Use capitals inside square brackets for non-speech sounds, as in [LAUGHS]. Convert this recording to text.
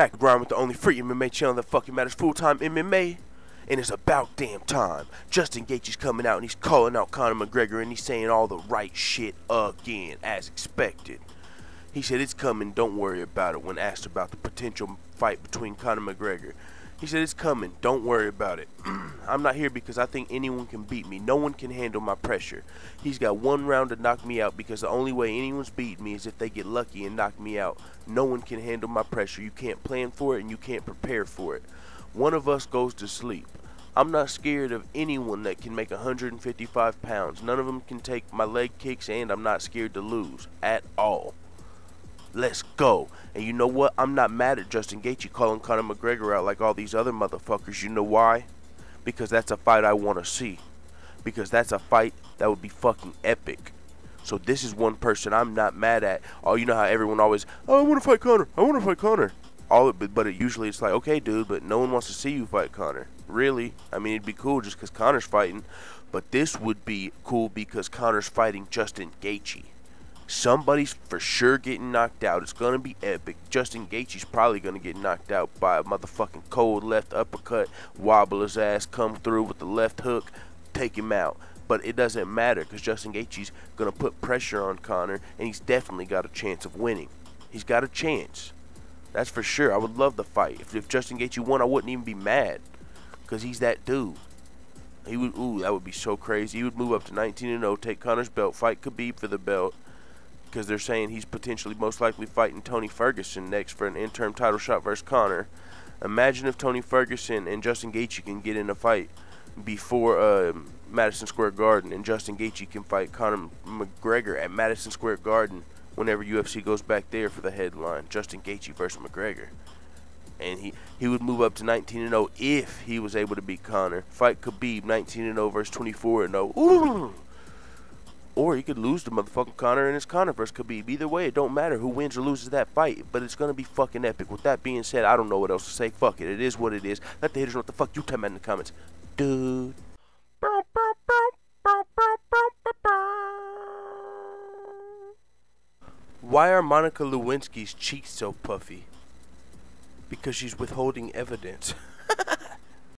Back around with the only free MMA channel that fucking matters full time MMA. And it's about damn time. Justin Gaethje's coming out and he's calling out Conor McGregor and he's saying all the right shit again, as expected. He said it's coming, don't worry about it when asked about the potential fight between Conor McGregor. He said it's coming, don't worry about it. [CLEARS THROAT] I'm not here because I think anyone can beat me. No one can handle my pressure. He's got one round to knock me out because the only way anyone's beating me is if they get lucky and knock me out. No one can handle my pressure. You can't plan for it and you can't prepare for it. One of us goes to sleep. I'm not scared of anyone that can make 155 pounds. None of them can take my leg kicks, and I'm not scared to lose at all. Let's go. And you know what? I'm not mad at Justin Gaethje calling Conor McGregor out like all these other motherfuckers. You know why? Because that's a fight I want to see. Because that's a fight that would be fucking epic. So this is one person I'm not mad at. Oh, you know how everyone always, oh, I want to fight Conor. I want to fight Conor. All, but but it usually it's like, okay, dude, but no one wants to see you fight Conor really. I mean, it'd be cool just because Conor's fighting, but this would be cool because Conor's fighting Justin Gaethje. Somebody's for sure getting knocked out. It's gonna be epic. Justin Gaethje's probably gonna get knocked out by a motherfucking cold left uppercut, wobble his ass, come through with the left hook, take him out. But it doesn't matter because Justin Gaethje's gonna put pressure on Conor, and he's definitely got a chance of winning. He's got a chance. That's for sure. I would love the fight. If, if Justin Gaethje won, I wouldn't even be mad because he's that dude. He would, ooh, that would be so crazy. He would move up to 19 and 0, take Conor's belt, fight Khabib for the belt, because they're saying he's potentially most likely fighting Tony Ferguson next for an interim title shot versus Conor. Imagine if Tony Ferguson and Justin Gaethje can get in a fight before uh, Madison Square Garden, and Justin Gaethje can fight Conor McGregor at Madison Square Garden whenever UFC goes back there for the headline. Justin Gaethje versus McGregor and he he would move up to 19 and 0 if he was able to beat Conor. Fight Khabib 19 and 0 versus 24 and 0. Ooh. Or he could lose to motherfucking Conor and his Conor versus Khabib. Either way, it don't matter who wins or loses that fight, but it's gonna be fucking epic. With that being said, I don't know what else to say. Fuck it. It is what it is. Let the haters know what the fuck you tell me in the comments. Dude. Why are Monica Lewinsky's cheeks so puffy? because she's withholding evidence. [LAUGHS]